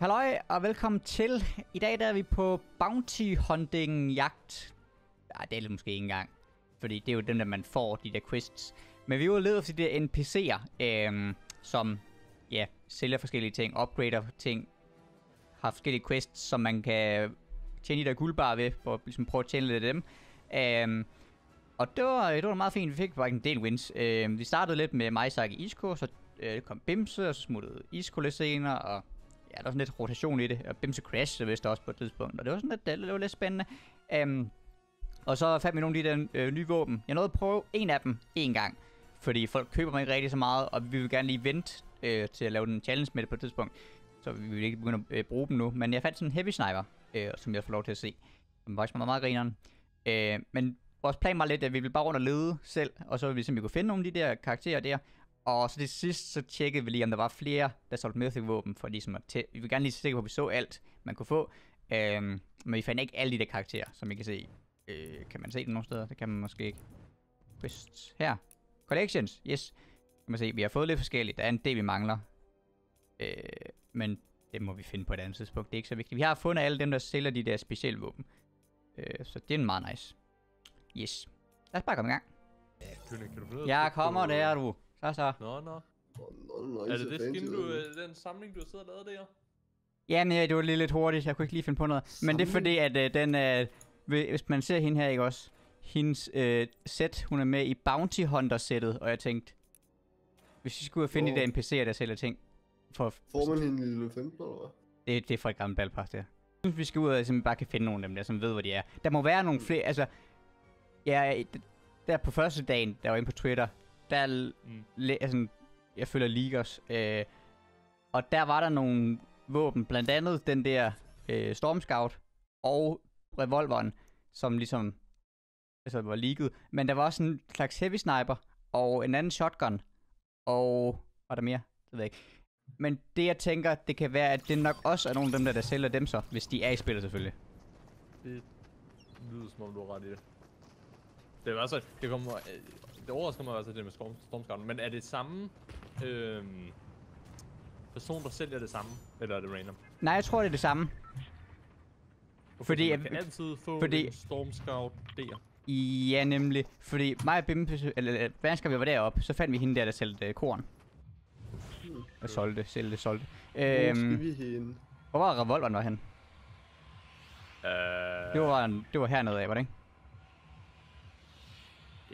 Halløj og velkommen til. I dag der er vi på bounty hunting jagt. Ej, det er det måske ikke engang. Fordi det er jo dem, der man får, de der quests. Men vi er jo ledet efter de der NPC'er, øhm, som ja, sælger forskellige ting, upgrader ting, har forskellige quests, som man kan tjene de der guldbar ved, for at ligesom prøve at tjene lidt af dem. Øhm, og det var, det var meget fint, vi fik faktisk en del wins. Øhm, vi startede lidt med Majsak i Isko, så øh, kom Bimse, og så smuttede Isko lidt senere, og ja, der var sådan lidt rotation i det. Og Bimse Crash, vist også på et tidspunkt, og det var sådan lidt, det var lidt spændende. Um, og så fandt vi nogle af de der øh, nye våben. Jeg nåede at prøve en af dem en gang, fordi folk køber mig ikke rigtig så meget, og vi vil gerne lige vente øh, til at lave den challenge med det på et tidspunkt. Så vi vil ikke begynde at øh, bruge dem nu. Men jeg fandt sådan en heavy sniper, øh, som jeg får lov til at se. Som faktisk meget, meget grineren. Øh, men vores plan var lidt, at vi ville bare rundt og lede selv, og så ville vi simpelthen kunne finde nogle af de der karakterer der. Og så til sidst, så tjekkede vi lige, om der var flere, der solgte mythic våben, for ligesom at tæ- vi vil gerne lige sikre på, at vi så alt, man kunne få. Øhm, men vi fandt ikke alle de der karakterer, som I kan se. Øh, kan man se dem nogle steder? Det kan man måske ikke. Quests. Her. Collections. Yes. Kan man se, vi har fået lidt forskelligt. Der er en del, vi mangler. Øh, men det må vi finde på et andet tidspunkt. Det er ikke så vigtigt. Vi har fundet alle dem, der sælger de der specielle våben. Øh, så det er meget nice. Yes. Lad os bare komme i gang. Kønne, kan du Jeg kommer der, du. Så så. Nå, nå. Nå, nå, Er det det skin, du, øh, den samling, du har siddet og lavet der? Ja, det var lige lidt hurtigt. Jeg kunne ikke lige finde på noget. Men det er fordi, at øh, den øh, hvis man ser hende her, ikke også? Hendes øh, set, hun er med i Bounty Hunter-sættet, og jeg tænkte, hvis vi skulle finde de Hvor- der NPC'er, der sælger ting, for, Får man hende lille 15 eller hvad? det, det er for et gammelt balpas, det her. Jeg synes, vi skal ud og simpelthen bare kan finde nogle af dem der, som ved, hvor de er. Der må være nogle flere, altså... Ja, der på første dagen, der var inde på Twitter, der Mm. altså, jeg følger Ligers, øh, og der var der nogle våben, blandt andet den der øh, Storm Scout og revolveren, som ligesom altså var leaget. Men der var også en slags heavy sniper og en anden shotgun, og var der mere? Det ved jeg ikke. Men det jeg tænker, det kan være, at det nok også er nogle af dem der, der sælger dem så, hvis de er i spillet selvfølgelig. Det lyder som om, du har ret i det. Det er altså, det kommer, øh, det overrasker mig altså det med Storm, Stormscouten, men er det samme, øhm, person, der sælger det samme, eller er det random? Nej, jeg tror det er det samme. Fordi man at- kan altid få fordi- en Stormscout der. Ja, nemlig. Fordi mig og Bim, eller hver vi var deroppe, så fandt vi hende der, der sælgte øh, korn. Og solgte, sælgte, solgte. Hvor skal Øhm, vi hen? hvor var revolveren var han? Øh, Det var, det var hernede af, var det ikke?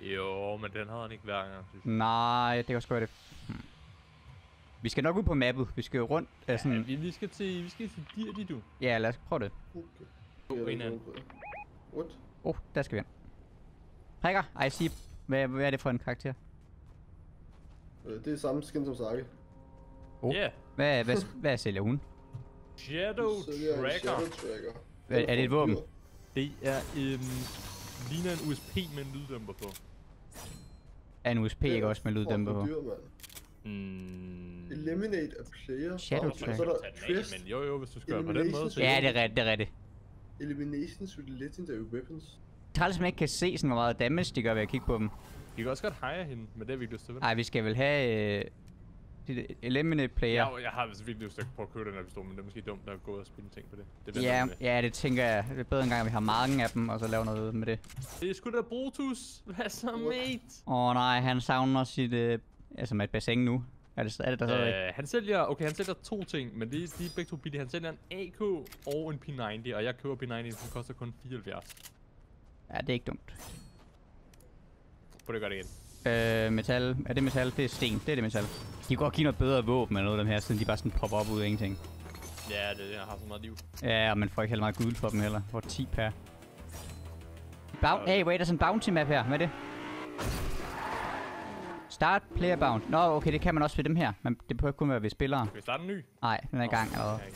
Jo, men den havde han ikke hver gang, synes jeg. Nej, det kan også godt være det. Hmm. Vi skal nok ud på mappet. Vi skal jo rundt af Ja, sådan... vi, vi skal til, vi skal til Dirty, du. Ja, lad os prøve det. Okay. Oh, en der anden. What? Oh, der skal vi hen. Prikker, ej, sig, hvad, hvad er det for en karakter? Øh, Det er samme skin som Saki. Oh. Ja, yeah. Hvad, hvad, hvad sælger hun? Shadow er Tracker. Shadow Tracker. Er- er det et våben? Det er en... Ligner en USP med en lyddæmper på. Er en USP ikke også med lyddæmper på? Dyr, mand. Mm. Eliminate a player. Shadow Og så Tracker. er der Quest. men jo jo, hvis du skal gøre på den måde, så... Ja, det er rigtigt, det er rigtigt. Eliminations with legendary weapons. Træls, man ikke kan se sådan, hvor meget damage de gør ved at kigge på dem. Vi kan også godt hire hende, men det har vi ikke lyst til, vel? Ej, vi skal vel have... Øh, der eliminate player. Jeg, jeg har altså virkelig lyst til at prøve at købe den her pistol, men det er måske dumt at gå og spille ting på det. Det Ja, med. ja, det tænker jeg. Det er bedre engang, at vi har mange af dem, og så lave noget med det. Det er sgu da Brutus! Hvad så, mate? Åh oh, nej, han savner sit... Øh, altså med et bassin nu. Er det, er det der stadig? Øh, han sælger, okay, han sælger to ting, men de, de er begge to billige. Han sælger en AK og en P90, og jeg køber P90, som koster kun 74. Ja, det er ikke dumt. Prøv det godt igen. Øh, metal. Er det metal? Det er sten. Det er det metal. De kunne godt give noget bedre våben eller noget af dem her, siden de bare sådan popper op ud af ingenting. Ja, det er det, jeg har så meget liv. Ja, og man får ikke heller meget guld for dem heller. For 10 per. Boun hey, wait, der er sådan en bounty map her. Hvad er det? Start player bound. Nå, okay, det kan man også ved dem her. Men det behøver kun være ved spillere. Skal vi starte en ny? Nej, den er i gang allerede. Ja,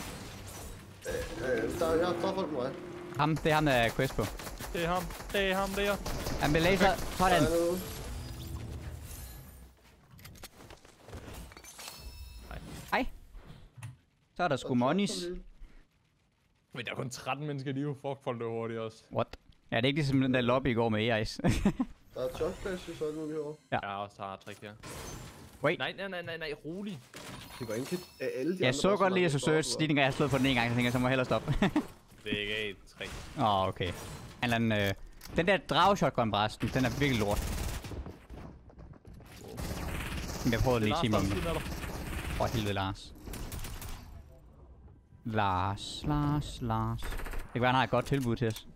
Øh, der, jeg har der er folk med mig. Ham, det er ham, der er quest på. Det er ham, det er ham der. Han bliver laser. Sådan. Så er der sgu monies. Men der er kun 13 mennesker i live. Fuck, folk løber hurtigt også. What? Ja, det er ikke ligesom den der lobby i går med AI's. Der er chop flashes og alt muligt herovre. Ja. Jeg har også har trick her. Wait. Nej, nej, nej, nej, nej, rolig. Det var ikke af alle de Jeg andre så godt lige, at search, lige dengang jeg slået på den en gang, så tænkte jeg, så må jeg hellere stoppe. Det er ikke et 3. Åh, oh, okay. En eller anden, øh, den der dragshotgun resten, den er virkelig lort. Jeg prøvede lige i timer om det. For helvede, Lars. Lars, Lars, Lars. Det kan være, han har et godt tilbud til os.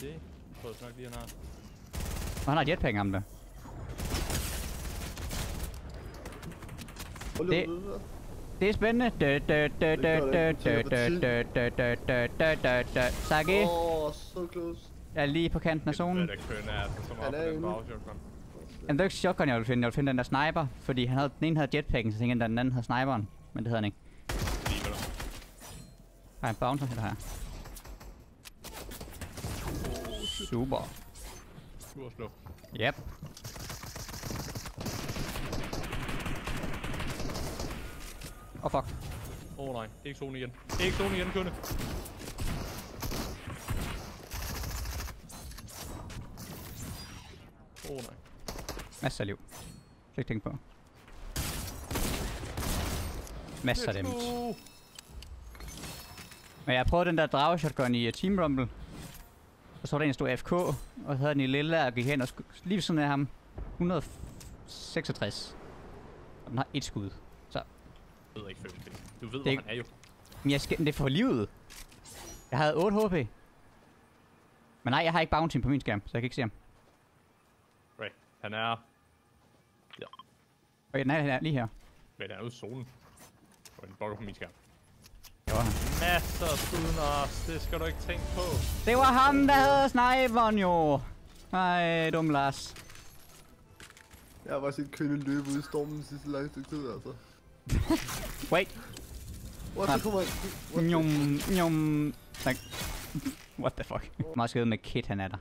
Det tror jeg nok lige, han har. Og han har jetpack ham der. Det, det er spændende. Sagi. Åh, så close. Jeg er lige på kanten af zonen. Det er køn af, som er på den bagsjotgun. Jamen, det var ikke shotgun, jeg ville finde. Jeg ville finde den der sniper, fordi han havde, den ene havde jetpacken, så tænkte jeg, den anden havde sniperen. Men det havde han ikke. En bouncer til det her. Super. Super slå. Yep. Og oh, fuck. Åh oh, nej, det er ikke zone igen. Det er ikke zone igen, kønne. Åh oh, nej. Masser af liv. Kan ikke tænke på. Masser af dem. Men jeg prøvede den der drageshotgun i uh, Team Rumble. Og så var der en, der stod AFK, og så havde den i lille og gik hen og lige siden af ham. 166. Og den har et skud. Jeg ved ikke first pick. Du ved, Det hvor er han er jo. Men jeg skal, det er for livet. Jeg havde 8 HP. Men nej, jeg har ikke bounty på min skærm, så jeg kan ikke se ham. Right. Han er... Okay, nej, han er lige her. Hvad, han er ude i zonen. Og en bokker på min skærm. Det. Masser af skud, Lars. Det skal du ikke tænke på. Det var ham, der havde sniperen jo. Nej, dum Lars. Jeg har bare set kønne løbe ud i stormen den sidste lange stykke tid, altså. Wait. What, han... What? Njum, njum. Tak. What the fuck? Meget skrevet med Kit, han er der.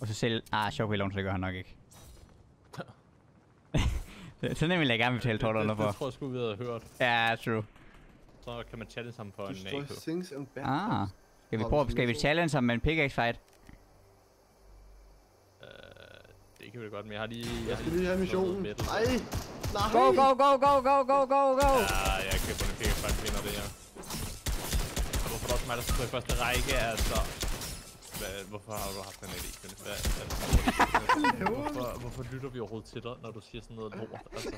Og så selv... Ah, sjov så det gør han nok ikke. Det- så nemt vil jeg gerne betale det, 12 det, dollar det, for. tror jeg sgu, vi havde hørt. Ja, true. Så kan man chatte sammen for en AK. things and bad Ah. Skal vi prøve, skal vi challenge ham med en pickaxe fight? Øh, det kan vi da godt, men jeg har lige... Jeg har skal lige have missionen. Nej! Nej! Go, go, go, go, go, go, go, go! Ja, jeg kan få en pik for vinder det her. Hvorfor er det også mig, der står i første række, altså... Hvad, hvorfor har du haft den idé, Kønne? Hvad, hvad, hvorfor, hvorfor lytter vi overhovedet til dig, når du siger sådan noget lort? Altså,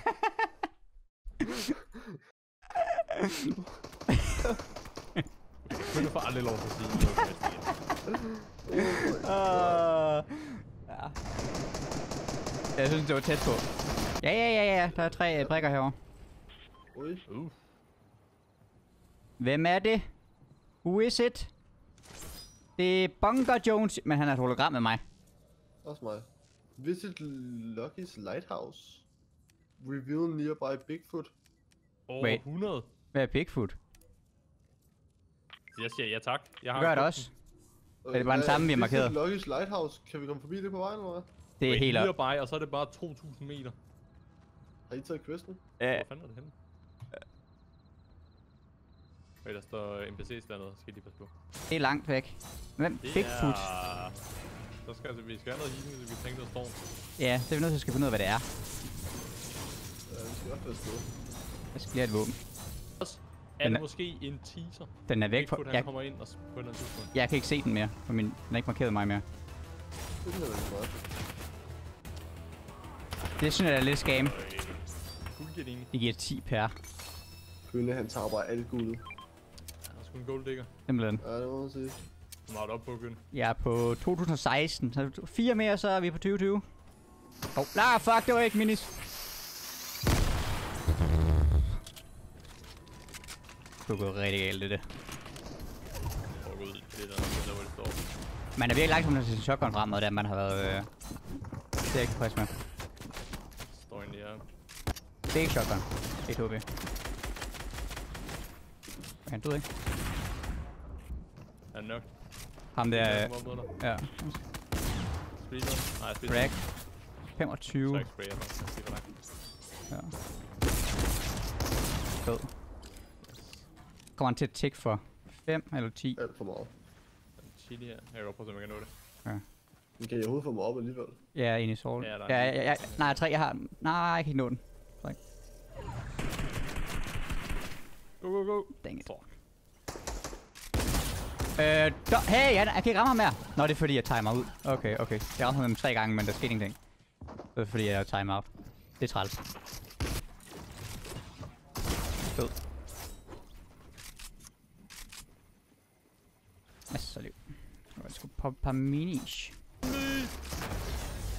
Kønne får aldrig lov til at sige noget. Uh, ja. Jeg synes, det var tæt på. Ja, ja, ja, ja. Der er tre øh, brikker herovre. Uh, Hvem er det? Who is it? Det er Bunker Jones, men han er et hologram med mig. også mig. Visit Lucky's Lighthouse. Reveal nearby Bigfoot. over Wait. 100. Hvad er Bigfoot? Jeg siger ja tak. Jeg har Det gør det også. Er det bare den samme, vi har markeret? Lucky's Lighthouse. Kan vi komme forbi det på vejen, eller hvad? Det er Wait, helt op. og så er det bare 2.000 meter. Har I taget questen? Ja, Hvor fanden er det henne? Wait, der står NPC-standet. Skal I lige passe på. det er langt væk. Hvem? Det Bigfoot? er... Så skal altså, vi skal have noget healing, hvis vi tænker, der står. Ja, det er vi nødt til at skal finde ud af, hvad det er. Ja, vi skal i hvert fald. Jeg skal lige have et våben. Er Den er- måske en teaser? Den er væk på... Jeg, kommer ind og på et tidspunkt. jeg kan ikke se den mere, for min, den er ikke markeret mig mere. Det er godt. Det synes jeg er lidt Guldgælding. Det giver 10 per. Kønne, han tager bare alt guldet. Han er sgu en gold digger. Simpelthen. Ja, det må man sige. Hvor meget op på, Gyn? Jeg er på 2016, så fire mere, så er vi på 2020. Åh, oh, nej, fuck, det var ikke minis. Er gået rigtig galt, det der. For at gå ud i det der, der hvor det står. Man er virkelig langt, at sin shotgun fremad, der man har været... Øh, det er ikke tilfreds med. Står egentlig her. Det er ikke shotgun. Det er 1 HB. Han døde ikke. Han nok? Ham der... Øh, ja. Speeder? Nej, speeder. Crack. Så 25. ikke sprayer, så jeg for dig. Ja. Kommer han til at tikke for 5 eller 10? Alt for meget. Chili her. Jeg kan godt prøve, at man kan nå det. Men kan I overhovedet få mig op alligevel? Ja, en i sort. Ja, er Ja, ja, ja, nej, tre, jeg har... Nej, jeg kan ikke nå den. Go, go, go. Dang it. Fuck. Øh, do, hey, han, jeg kan ikke ramme ham mere. Nå, det er fordi, jeg timer ud. Okay, okay. Jeg ramte ham tre gange, men der skete ingenting. Det er fordi, jeg timer op. Det er træls. Død. Masser af liv. Nu jeg skulle poppe et par minis.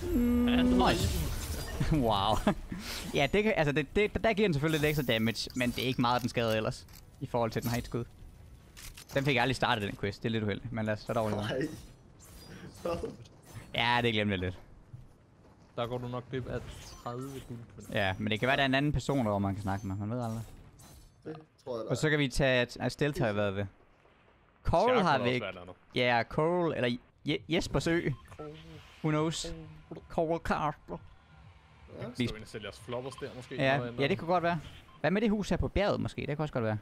Han Nice. wow. ja, det kan, altså det, det, der giver den selvfølgelig lidt ekstra damage, men det er ikke meget, den skader ellers. I forhold til, den har et skud. Den fik jeg aldrig startet, den quest. Det er lidt uheldigt, men lad os så dårligt. Nej. Ja, det glemte jeg lidt. Der går du nok glip af 30 guld. Ja, men det kan være, der er en anden person, hvor man kan snakke med. Man ved aldrig. Det tror jeg, der Og så kan vi tage... at Stealth har jeg været ved. Coral har vi ikke. Ja, Coral, eller Je Jesper Sø. Who knows? Coral Castle. Ja. Vi- Skal sælge os floppers der måske? Ja, Noget ja, det kunne godt være. Hvad med det hus her på bjerget måske? Det kan også godt være.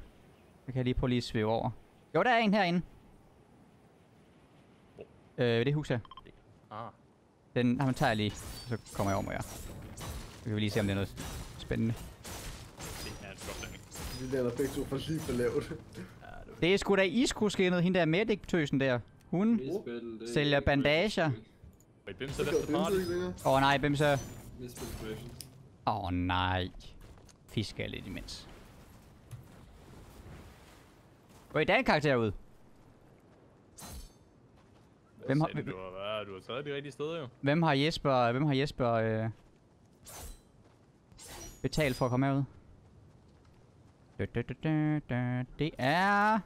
Det kan jeg lige prøve lige at svæve over. Jo, der er en herinde. Øh, det hus her. Ah, Den, ham tager jeg lige, så kommer jeg over med jer. Så kan vi lige se, om det er noget spændende. det er en flot landing. Vi lander begge to for lige for lavt. Det er sgu da iskuskinnet, hende der medic-tøsen der. Hun Misspil, sælger bandager. Wait, så gør efter party? Bimse. Åh oh, nej, creation. Åh oh, nej. Fisker lidt imens. Wait, der er en karakter ud. Hvem har, Du har, du har taget de rigtige steder jo. hvem har Jesper, hvem har Jesper øh, betalt for at komme herud? Da, da, da, da, da. Det er...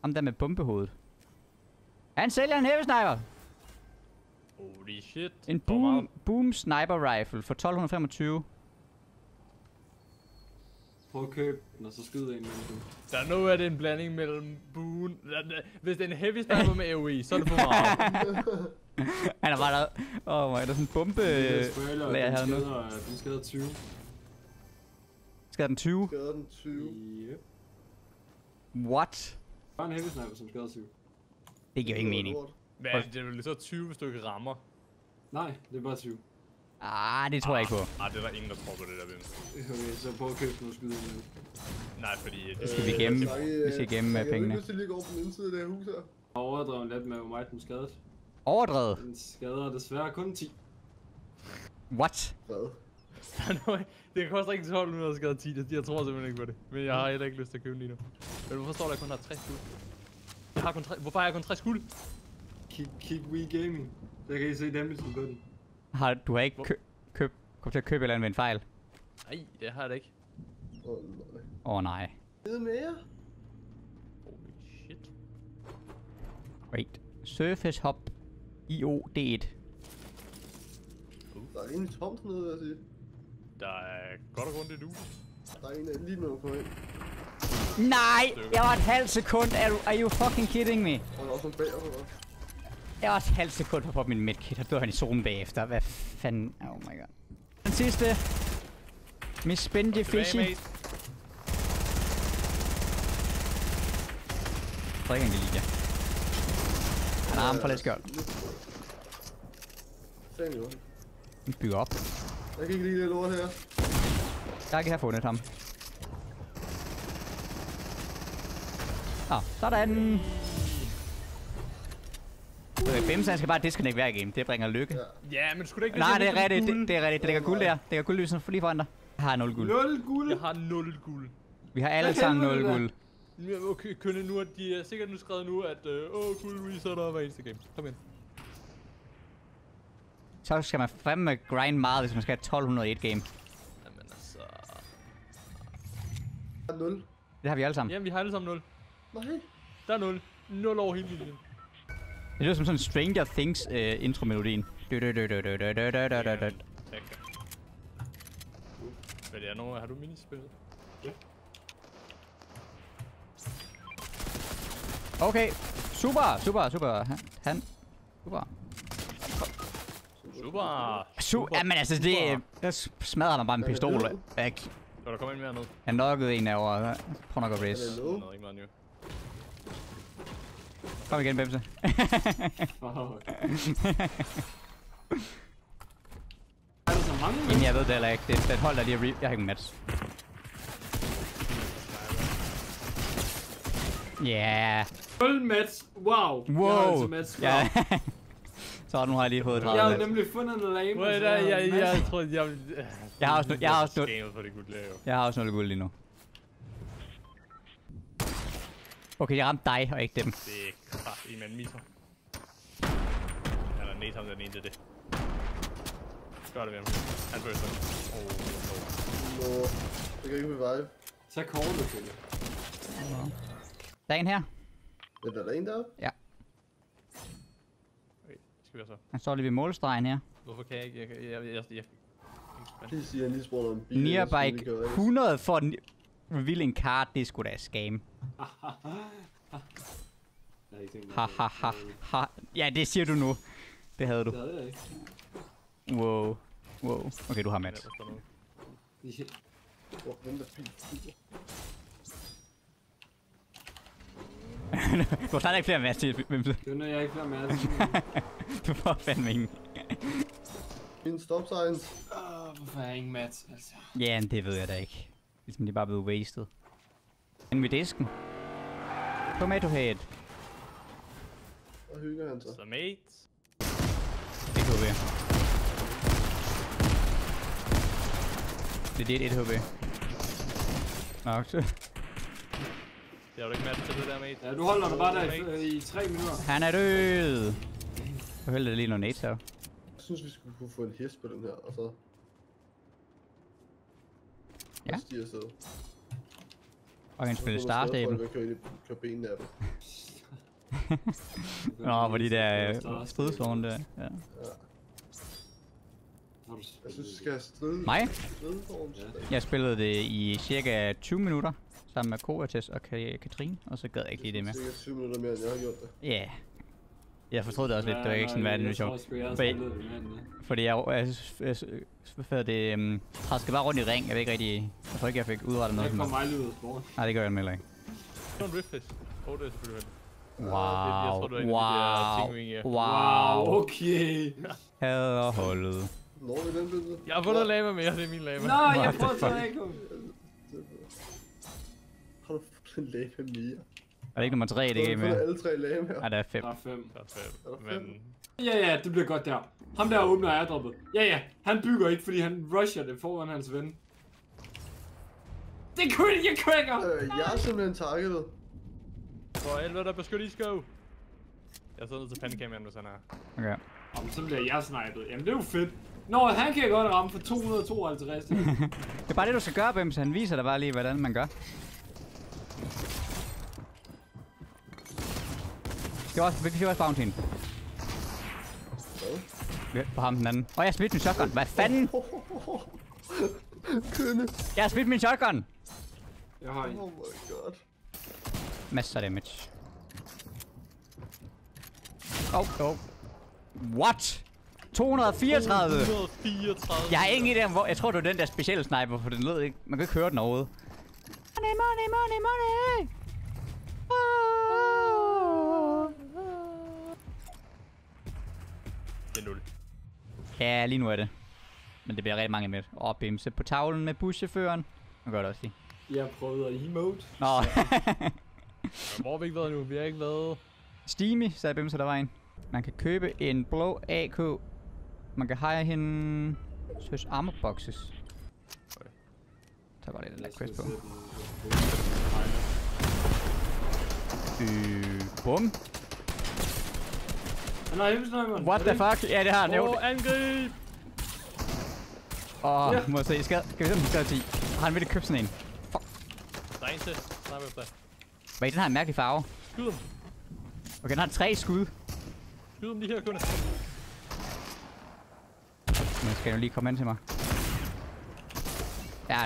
Ham der med bombehovedet. Han sælger en heavy sniper. Holy shit. En boom, boom sniper rifle for 1225. Prøv at købe den, og så skyde en med den. Der er noget af det en blanding mellem boon... Hvis det er en heavy sniper med AoE, så er det for meget. Han er bare der... Åh, oh my, der er sådan en bombe... Den der spoiler, den nu. skader, den skader 20. Skal den 20? Skader den 20. Yep. What? Bare en heavy sniper, som skader 20. Det giver ingen mening. Er det, det er vel så 20, hvis du ikke rammer? Nej, det er bare 20. Ah, det tror jeg ikke på. Ah, det er der ingen, der tror på det der, Vince. Okay, så prøv at købe og skyde med den. Nej, fordi... Det Det skal vi gemme. Sange, Vi skal gemme Sange, pengene. Jeg vil lyst til lige at gå over på den ene side af det her hus her. Jeg har overdrevet lidt med, hvor meget den skadet. Overdrevet. Den skader desværre kun 10. What? Hvad? det koster ikke 1200 at skade 10, det- jeg tror simpelthen ikke på det. Men jeg har heller ikke lyst til at købe den lige nu. Men hvorfor står der, at jeg kun har 60 guld? Jeg har kun 3, hvorfor har jeg kun 60 guld? Kick, kick Wii Gaming. Der kan I se damagen på den. Har, du har ikke Hvor- kø køb, kom til at købe eller en fejl? Nej, det har jeg da ikke. Åh, oh, nej. Åh oh, nej. Nede mere? Holy shit. Wait. Surface Hop IOD1. Der er rimelig tomt hernede, vil jeg sige. Der er godt og grundigt ud. Der er en lige du kommer ind. Nej! Jeg var et halvt sekund. Du, are you fucking kidding me? Og der er også på Jeg var et halvt sekund på min medkit, og døde han i zonen bagefter. Hvad fanden? Oh my god. Den sidste. Miss Spendy Fishy. Ikke, han kan lide det. Han har armen for lidt skjold. Han bygger op. Jeg kan ikke lide det lort her. Jeg kan have fundet ham. Ah, sådan. Okay, Bimse, han skal bare disconnect hver game. Det bringer lykke. Ja. Ja, men skulle det ikke Nej, det er sådan, rigtigt. Det, det er rigtigt. Det ligger guld der. Det ligger guldlysen lige foran dig. Jeg har 0 guld. 0 guld! Jeg har 0 guld. Vi har alle sammen helvede 0 da? guld. Nu- Okay, Kønne, nu er de er sikkert nu skrevet nu, at øh, åh, guld resetter hver eneste game. Kom ind. Så skal man fandme grind meget, hvis man skal have 1200 i et game. Jamen altså... Der er 0. Det har vi alle sammen. Jamen, vi har alle sammen 0. Nej. Der er 0. 0 over hele linjen. Det lyder som sådan Stranger Things uh, intro-melodien. Du, du, du, du, du, du, du, du. Tak. Hvad det er nu? Har du minispillet? Okay, super, super, super. Han, han super. Super! Su Jamen altså, det super. der smadrer man bare en Er pistol. Jeg, Skal der komme ind mere nu? han knockede en over. Prøv nok at Er race. Kom igen, Bimse. Fuck. Er der så mange? Jamen, jeg ved det heller ikke. Det, det er et hold, der lige er re- Jeg har ikke en match. Ja. 0 match. Wow. Jeg har Wow. altså match. Ja. Så nu har jeg lige fået 30 Jeg har nemlig fundet noget lame. Så jeg, jeg, jeg, tror, jeg, Jeg har også nu- jeg har også Scammet for det guld. Jeg har også noget guld lige nu. Okay, jeg ramte dig og ikke dem. Det er kraft i man miser. Eller Nathan er den ene til det. Gør det ved ham. Han først. Oh, no. Jeg kan ikke revive. Tag kortet til det. Der er en her. Men der er der en deroppe? Ja. Skal vi så? Han står lige ved målstregen her. Hvorfor kan jeg ikke? Jeg, jeg, jeg, jeg, jeg, jeg Lige siger, han lige spurgte om bil. Nearbike 100 for en revealing card, det er sgu da scam. Jeg Ha ha ha ha. Ja, det siger du nu. Det havde du. Det havde jeg ikke. Wow. Wow. Okay, du har. Ja. Hvor den der bil du har slet ikke flere match til, Vimse. Det er når jeg ikke flere match. Du får fandme ingen. Min stop signs. Åh, hvorfor har jeg ingen match, altså? Ja, men det ved jeg da ikke. Ligesom de er bare blevet wasted. Ind ved disken. Tomato head. Og hygger han sig. Så mates. Det HB. Det er dit 1 HB. Nok så. Det har du ikke match til det der, mate. Ja, du holder dig bare der i, i tre minutter. Han er død. Så hælder det lige noget nate så. Jeg synes, vi skulle kunne få en hest på den her, og så... Ja. Og stiger afsted. Og Så spiller får man skade Star for, Stable. at vi kan køre benene af dem. Nå, hvor de der øh, stridsvogne der. Ja. Du Jeg synes, vi skal have strid... Mig? Ja. Jeg spillede det i cirka 20 minutter. Sammen med Kovates og Ka- Katrine. Og så gad jeg ikke lige det med. Sikkert 20 minutter mere, end jeg har gjort det. Ja. Yeah. Jeg fortrød det også lidt. Det var ikke sådan, hvad er det nu sjovt. Fordi- det det. Fordi jeg, jeg, jeg, jeg, det, um, har skal bare rundt i ring. Jeg ved ikke rigtig, jeg tror ikke, jeg fik udrettet noget Jeg som kommer aldrig ud af sport. Nej, det gør jeg heller ikke. Det var en riftfish. Åh, det er selvfølgelig. Wow, det wow, Wow, okay. Hader holdet. Når vi den? Jeg har fundet lama mere, det er min lama. Nå, jeg prøver at tage lame mere? Er det ikke nummer 3 i det fået her? alle tre lame her? Nej, der er 5. Der er fem. Der er fedt. Er der fem? Men Ja, ja, det bliver godt der. Ham der åbner airdroppet. Ja, ja, han bygger ikke, fordi han rusher det foran hans ven. Det er crit, jeg cracker! Øh, jeg er simpelthen targetet. for helvede, der beskytter i skov. Jeg sidder ned til pandekammeren, hvis han er. Okay. Jamen, så bliver jeg snipet. Jamen, det er jo fedt. Nå, han kan godt ramme for 252. Det er bare det, du skal gøre, Bims. Han viser dig bare lige, hvordan man gør. Det var også, vi fik også bountyen. Hvad? Vi- På ham den anden. Og jeg har smidt min shotgun. Hvad fanden? Kønne. Jeg har smidt min shotgun! Jeg har en. Oh my god. Masser damage. Oh, oh. What? 234! 134. Jeg er ikke i der, hvor... Jeg tror, det var den der specielle sniper, for den lød ikke... Man kan ikke høre den overhovedet. Money, money, money, money! Oh. Det er 0. Ja, lige nu er det. Men det bliver rigtig mange med. Og bimse på tavlen med buschaufføren. Nu gør det også lige. Jeg prøvede at emote. Nå, hvor har vi ikke været nu? Vi har ikke været... Steamy, sagde bimse, der var en. Man kan købe en blå AK. Man kan hire hende... Søs armor boxes. Så går det den der quest på. Øh, bum. Han har hemmesnømmeren. What the fuck? Ja, det har han. Jo, Åh, angrib! Åh, Ja. oh, må jeg se. Skal, skal vi se, om den skal 10? Har han virkelig købt sådan en? Der er en til. Sniper efter. Hvad, den har en mærkelig farve. Skyd dem. Okay, den har tre skud. Skyd dem lige her, kunde. Men skal jo lige komme ind til mig. Ja,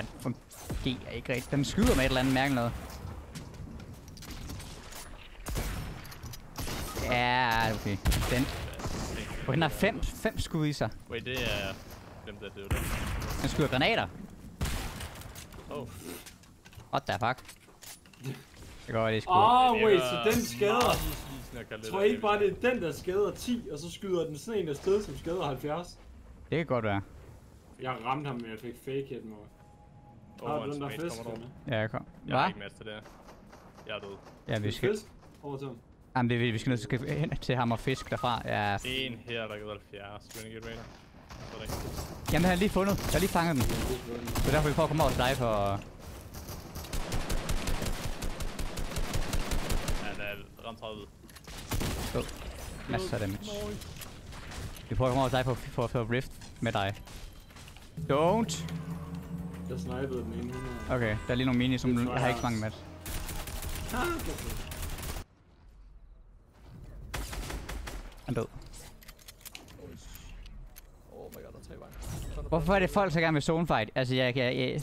det fungerer ikke rigtigt. Den skyder med et eller andet mærkeligt noget. Ja, okay. Den. Okay, den har fem, fem skud i sig. Wait, det er... Dem der døde der. Den skyder granater. Oh. What the fuck? Det går, det er sgu. Åh, Det wait, så den skader. det Jeg tror der ikke bare, det er den, der skader 10, og så skyder den sådan en afsted, som skader 70. Det kan godt være. Jeg ramte ham, men jeg fik fake hit mig. Har du den der fisk? Ja, jeg kom. Jeg har ikke match til det. Jeg er død. Ja, vi skal, Fisk over til ham. jamen, det, vi vi skal nødt til, hen til ham og fisk derfra. Ja, Det er en her, der gider 70. Renegade Raider. Så er jamen, jeg har lige fundet. Jeg har lige fanget den. Så derfor vi prøver at komme over til dig for... Han er ramt 30. Masser af damage. Vi prøver at komme over til dig for, for, for rift med dig. Don't! Jeg snipede den ene 100. Okay, der er lige nogle mini, som tror har jeg ikke så mange okay. Han død. Oh my god, der er tre. Hvorfor er det folk så gerne med zonefight? Altså, jeg, jeg, jeg,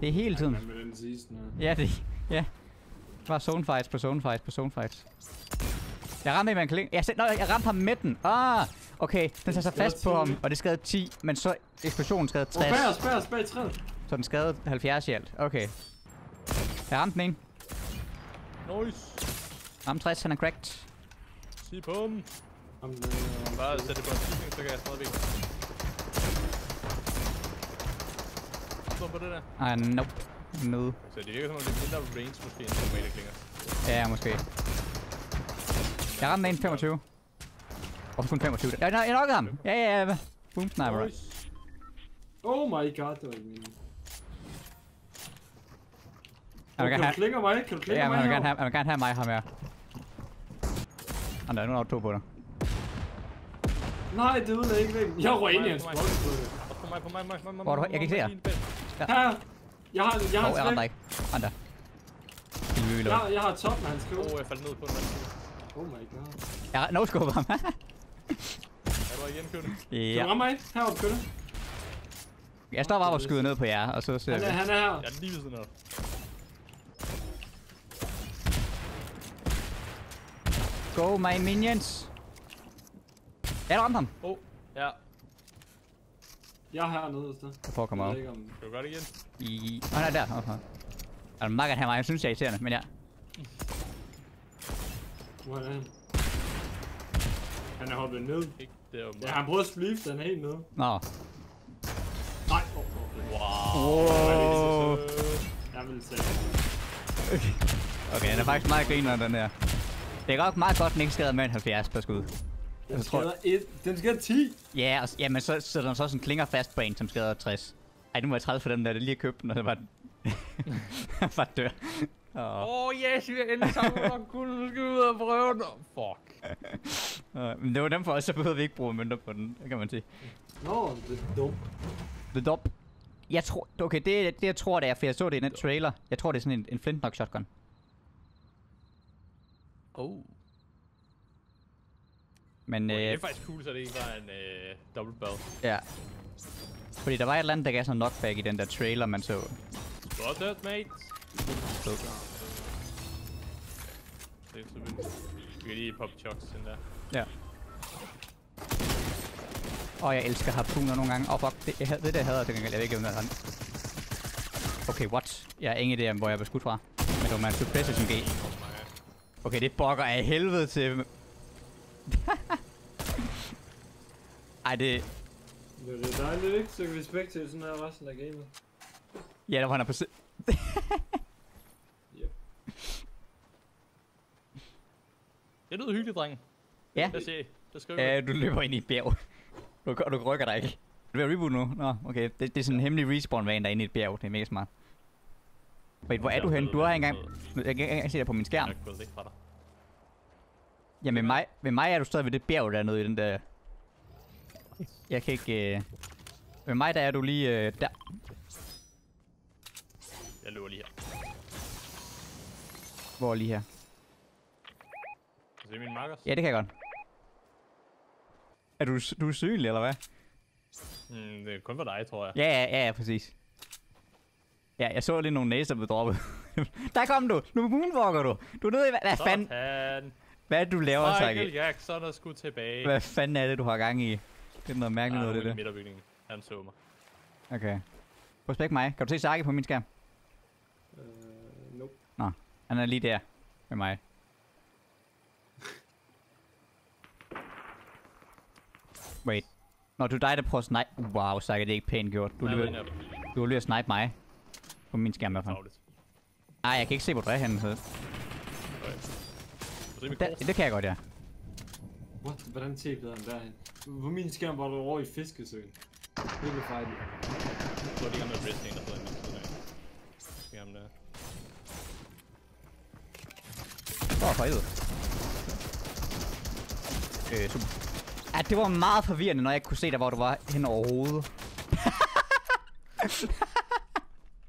det er hele tiden. Ej, Med den sidste her. Ja, det, ja. Bare zonefights på zonefights på zonefights. Jeg ramte en med en kling. Jeg, nå, jeg ramte ham med den. Ah, okay. Den tager sig fast på ham, 10, og det skadede 10, men så eksplosionen skadede Åh, 60. bag os, bag os, bag træet. Så den skadede 70 i alt. Okay. Jeg ramte den en. Nice. Ramte 60, han er cracked. Sig på. Ham, øh, Bare sæt det på en tidspunkt, så kan jeg stadigvæk. Stå på det der. Ah, nope. Nede. Så det virker som om det er mindre range måske, end normale klinger. Ja, måske. Jeg ramte en 25. Hvorfor kun 25? Ja, jeg nokkede ham. Ja, ja, ja. Boom sniper. Nice. Oh my god, det var ikke meningen. Kan du have, klinge mig? Kan du klinge ja, mig han vil gerne have, han vil gerne have mig, ham her. Og der er nu er der to på dig. Nej, det ved jeg ikke. Jeg røg ind i hans På mig, bold på det. Og på mig, på mig, på. Hvor er du? Jeg kan ikke se jer. Her! Jeg har, jeg har oh, jeg ramte ikke. Han der. Jeg, jeg har top med hans skriv. Åh, jeg faldt ned på den. Oh my god. Jeg no scope ham. Er du igen, Kønne? Kan ja. du ramme mig? Heroppe, kønne. Jeg står bare og skyder ned på jer, og så ser Han vi. er, han er her. Jeg er lige ved siden af. Go, my minions. Jeg ramte ham. Oh, ja. Jeg er hernede hos dig. Jeg prøver at komme Jeg op. Skal du gøre det igen? I... Åh, nej, der. Okay. Han vil meget gerne have mig. Jeg synes, jeg er irriterende, men ja. Hvor er han? Han er hoppet ned. Det er Ja, han prøver at spleef, den er helt nede. Nå. Nej, oh, okay. Wow. Wow. Jeg vil sige. Okay, den er faktisk meget griner, den der. Det er godt meget godt, den ikke skader mere end 70 per skud. Den Jeg tror- skader et. Den skader 10. Ja, og, ja men så sætter den så sådan en klinger fast på en, som skader 60. Ej, nu må jeg træde for den der, der lige har købt den, og det var... bare dør. Åh, Åh, oh, yes, vi har endelig sammen med guld. Nu skal vi ud og prøve den. Fuck. Åh, men det var dem for os, så behøvede vi ikke bruge mønter på den, kan man sige. Nå, det er dumt. The Dop. Jeg tror, okay, det, er- det jeg tror, det er, for jeg så det i den trailer. Jeg tror, det er sådan en, en flintlock shotgun. Oh. Men, Øh, det øh, er faktisk cool, så det ikke var en øh, double bell. ja. Fordi der var et eller andet, der gav sådan en knockback i den der trailer, man så. Spotted, mate. så. Det er så vildt. Vi kan lige pop chocks den der. Ja. Og jeg elsker harpuner nogle gange. Åh, oh, fuck. Det, jeg, havde- det der hader jeg til gengæld. Jeg ved ikke, om det er Okay, what? Jeg har ingen idé om, hvor jeg blev skudt fra. Men det var en suppressor SMG. Okay, det bokker af helvede til. Ej, det... Det er dejligt, ikke? Så kan vi spectate sådan her resten af gamet. Ja, der var han er på si- Yep. Det lyder hyggeligt, dreng. Ja. Lad os se. Det skriver Ja, du løber ind i et bjerg. Du, du rykker dig ikke. Du er reboot nu? Nå, okay. Det, det er sådan en hemmelig respawn vane der er inde i et bjerg. Det er mega smart. Wait, hvor er du henne? Du har engang... Jeg kan ikke engang se dig på min skærm. Jeg er gået væk fra dig. Ja, med mig, med mig er du stadig ved det bjerg dernede i den der... Jeg kan ikke... Øh... Med mig der er du lige øh, der. Jeg løber lige her. Hvor lige her? Du se min markers? Ja, det kan jeg godt. Er du, du er synlig, eller hvad? Mm, det er kun for dig, tror jeg. Ja, ja, ja, præcis. Ja, jeg så lige nogle næser blive droppet. der kom du! Nu moonwalker du! Du er nede i... Hvad, fanden... Hvad er det, du laver, Michael Saki? Jackson er sgu tilbage. Hvad fanden er det, du har gang i? Det er noget mærkeligt noget, det der. midterbygningen. Han så mig. Okay. Respekt mig. Kan du se Saki på min skærm? Øh, nope. Han er lige der med mig. Wait. Nå, du er dig, der prøver at snipe. Wow, Saki, det er ikke pænt gjort. Du er Jeg lige, ved, jeg er at snipe mig. På min skærm i hvert fald. Nej, jeg kan ikke se, hvor du er henne. Så. Det er rimelig Det, kort. det kan jeg godt, ja. What? Hvordan tæppede han derhen? På min skærm var du over i fiskesøen. Det er fejl. Så er det ikke med wrestling, der sidder i min er ham der. Åh, for helvede. Øh, super. Ja, det var meget forvirrende, når jeg ikke kunne se dig, hvor du var hen over hovedet.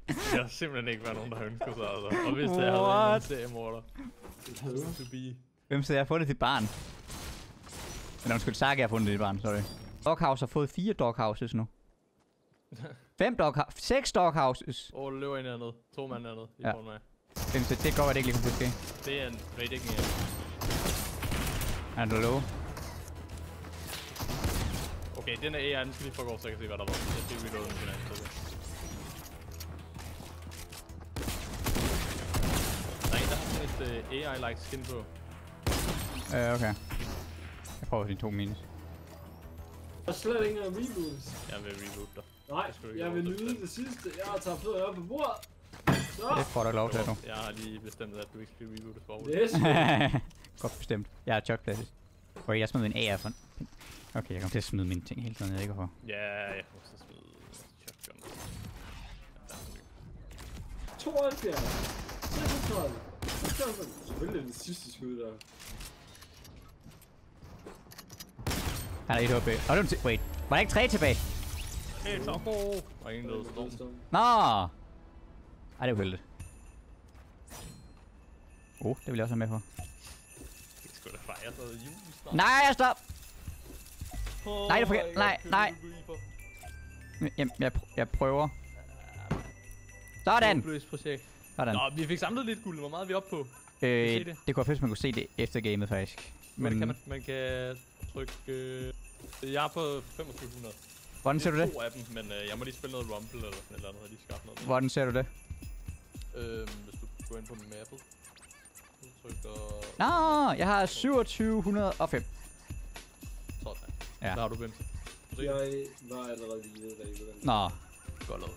Det har simpelthen ikke været nogen, der har ønsket sig, altså. Og hvis det havde en seriemorder, to be. Hvem siger, jeg har fundet dit barn? Eller undskyld, Saga har fundet dit barn, sorry. Doghouse har fået fire doghouses nu. Fem doghouses. Seks doghouses. Åh, oh, der løber en andet. To mand andet. I Ja. ja. mig. Det går, at det ikke lige kunne ske. Det er en rating mere. Er du lov? Okay, den er AI, den skal lige fuck over, så jeg kan se, hvad der var. Jeg skal reloade den på den anden side. Der er en, der har sådan et uh, AI-like skin på. Øh, okay. Jeg prøver de to minus. Der er slet ingen reboots. Jeg vil reboot dig. Nej, ikke jeg vil nyde det sidste. Jeg har taget fødder op på bordet. Så. Det får du ikke lov til, du. Jeg har lige bestemt, at du ikke skal reboote for Yes. Godt bestemt. Jeg har chokpladset. Okay, jeg smed min AR for... Okay, jeg kommer til at smide mine ting hele tiden, jeg ikke hvorfor. Ja, jeg må så smide shotgun. Ja, der er en ny. 72. 36. 36. Selvfølgelig det sidste skud der. Han er 1 HP. Og det er Wait, var der ikke tre tilbage? Hey, så god. Og ingen døde storm. Nå! Ej, det er uheldigt. Oh, det vil jeg også have med på. Det sgu da fejre, det jul snart. Nej, stop! Nej, det er forkert. Nej, nej. en Reaper. Jeg, jeg, pr- jeg prøver. Sådan! Projekt. Sådan. Nå, vi fik samlet lidt guld. Hvor meget er vi oppe på? Øh, det? det? kunne være fedt, man kunne se det efter gamet, faktisk. Men... Kan man, man kan trykke... Øh, jeg er på 2500. hvordan ser du det? to af dem, men øh, jeg må lige spille noget Rumble eller sådan eller andet, og lige skaffe noget. Hvordan ser du det? Øhm, hvis du går ind på mappet. Trykker... Nå, jeg har 2705. Ja. Der har du Bimse. Jeg var allerede lige ved, hvad I ved. Nå. Godt lavet.